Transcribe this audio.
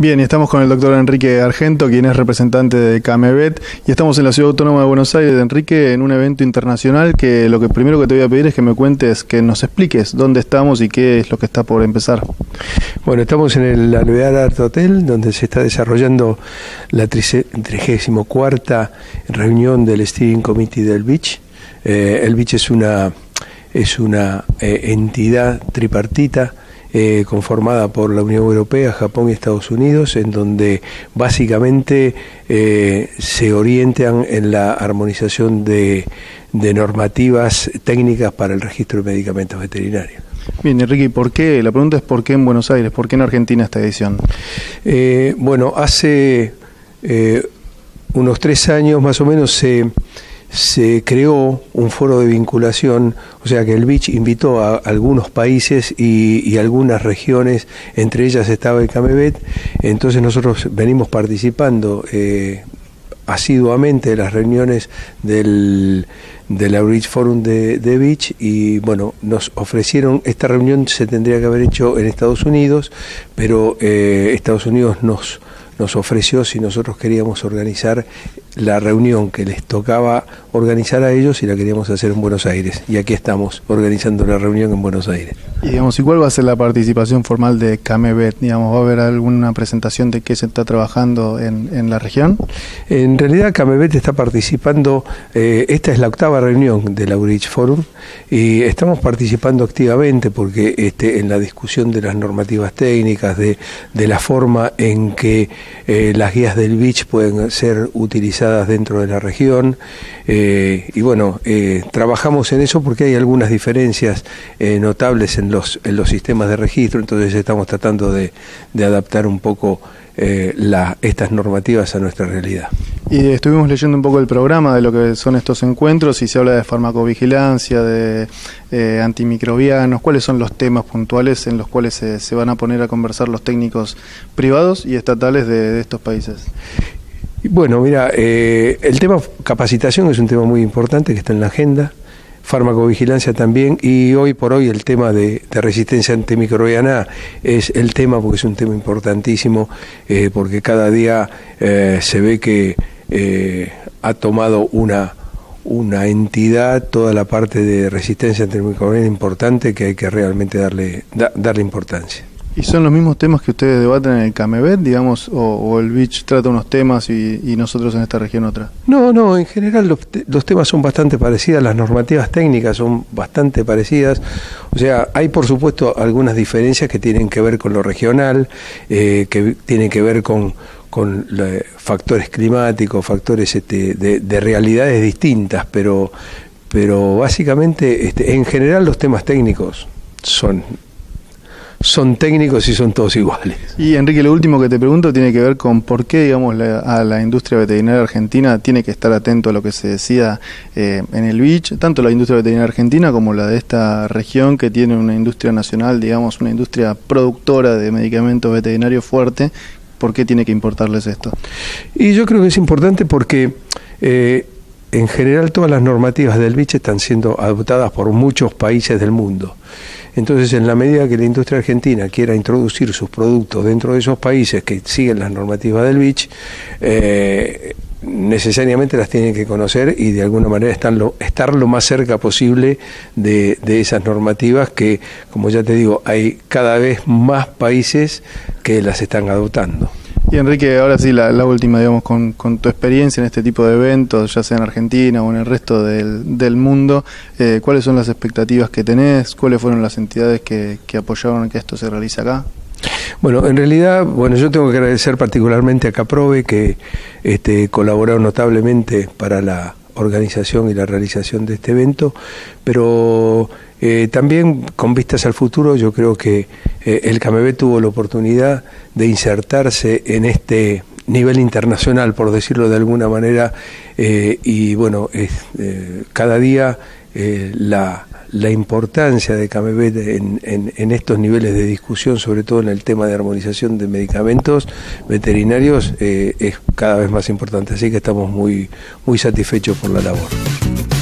Bien, estamos con el doctor Enrique Argento, quien es representante de CAMEBET, y estamos en la Ciudad Autónoma de Buenos Aires, Enrique, en un evento internacional que lo que primero que te voy a pedir es que me cuentes, que nos expliques dónde estamos y qué es lo que está por empezar. Bueno, estamos en el Alvear Art Hotel, donde se está desarrollando la 34 reunión del Steering Committee del Beach. Eh, el Beach es una, es una eh, entidad tripartita eh, conformada por la Unión Europea, Japón y Estados Unidos, en donde básicamente eh, se orientan en la armonización de, normativas técnicas para el registro de medicamentos veterinarios. Bien, Enrique, ¿por qué? La pregunta es ¿por qué en Buenos Aires? ¿Por qué en Argentina esta edición? Eh, bueno, hace unos tres años más o menos se se creó un foro de vinculación, o sea que el BICH invitó a algunos países y, algunas regiones, entre ellas estaba el CAMEBET, entonces nosotros venimos participando eh, asiduamente de las reuniones del, del Outreach Forum de, de Beach y bueno, nos ofrecieron, esta reunión se tendría que haber hecho en Estados Unidos, pero eh, Estados Unidos nos, nos ofreció si nosotros queríamos organizar la reunión que les tocaba organizar a ellos y la queríamos hacer en Buenos Aires. Y aquí estamos organizando la reunión en Buenos Aires. Y digamos, ¿y cuál va a ser la participación formal de CAMEBET? Digamos, ¿va a haber alguna presentación de qué se está trabajando en, en la región? En realidad CAMEBET está participando, eh, esta es la octava reunión del Outreach Forum y estamos participando activamente porque este, en la discusión de las normativas técnicas, de, de la forma en que eh, las guías del BICH pueden ser utilizadas dentro de la región. Eh, y bueno, eh, trabajamos en eso porque hay algunas diferencias notables en los, en los sistemas de registro, entonces estamos tratando de, de adaptar un poco la, estas normativas a nuestra realidad. Y estuvimos leyendo un poco el programa de lo que son estos encuentros y se habla de farmacovigilancia, de eh, antimicrobianos, cuáles son los temas puntuales en los cuales se, van a poner a conversar los técnicos privados y estatales de, estos países. Bueno, mira, eh, el tema capacitación es un tema muy importante que está en la agenda farmacovigilancia también y hoy por hoy el tema de, resistencia antimicrobiana es el tema porque es un tema importantísimo eh, porque cada día se ve que eh, ha tomado una, una entidad, toda la parte de resistencia antimicrobiana importante que hay que realmente darle, darle importancia. ¿Y son los mismos temas que ustedes debaten en el CAMEBET, digamos, o, el BICH trata unos temas y, nosotros en esta región otra? No, no, en general los, temas son bastante parecidas, las normativas técnicas son bastante parecidas, o sea, hay por supuesto algunas diferencias que tienen que ver con lo regional, eh, que tienen que ver con, con factores climáticos, factores este, de, realidades distintas, pero, pero básicamente este, en general los temas técnicos son son técnicos y son todos iguales. Y Enrique, lo último que te pregunto tiene que ver con por qué, digamos, la, a la industria veterinaria argentina tiene que estar atento a lo que se decida eh, en el BICH, tanto la industria veterinaria argentina como la de esta región que tiene una industria nacional, digamos, una industria productora de medicamentos veterinarios fuerte. ¿Por qué tiene que importarles esto? Y yo creo que es importante porque eh, en general todas las normativas del BICH están siendo adoptadas por muchos países del mundo. Entonces, en la medida que la industria argentina quiera introducir sus productos dentro de esos países que siguen las normativas del BICH, eh, necesariamente las tienen que conocer y de alguna manera estar lo, estar lo más cerca posible de, de, esas normativas que, como ya te digo, hay cada vez más países que las están adoptando. Y Enrique, ahora sí, la, última, digamos, con, tu experiencia en este tipo de eventos, ya sea en Argentina o en el resto del, mundo, eh, ¿cuáles son las expectativas que tenés? ¿Cuáles fueron las entidades que, apoyaron que esto se realice acá? Bueno, en realidad, bueno, yo tengo que agradecer particularmente a Caprove que este, colaboró notablemente para la organización y la realización de este evento, pero eh, también con vistas al futuro yo creo que eh, el CAMEB tuvo la oportunidad de insertarse en este nivel internacional, por decirlo de alguna manera, eh, y bueno, cada día la, la, importancia de CAMEBET en, estos niveles de discusión, sobre todo en el tema de armonización de medicamentos veterinarios, es cada vez más importante. Así que estamos muy, muy satisfechos por la labor.